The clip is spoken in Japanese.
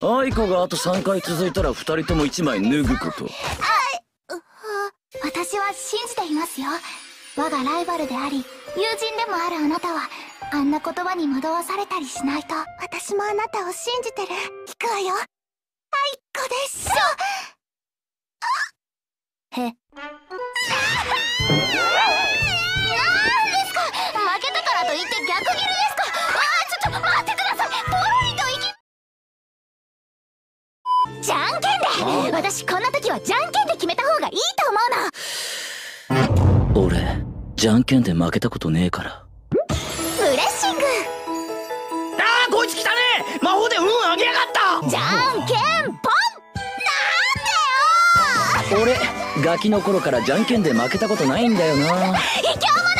愛子があと3回続いたら2人とも1枚脱ぐこと。私は信じていますよ。我がライバルであり友人でもあるあなたはあんな言葉に惑わされたりしないと。私もあなたを信じてる。聞くわよ。愛子です。へ何ですか負けたからといって逆ギルですじゃんけんで。私こんな時はじゃんけんで決めた方がいいと思うの。俺じゃんけんで負けたことねえから。ブレッシングあーこいつ来たね。魔法で運上げやがった。じゃんけんぽん。なんでよ俺ガキの頃からじゃんけんで負けたことないんだよな。卑怯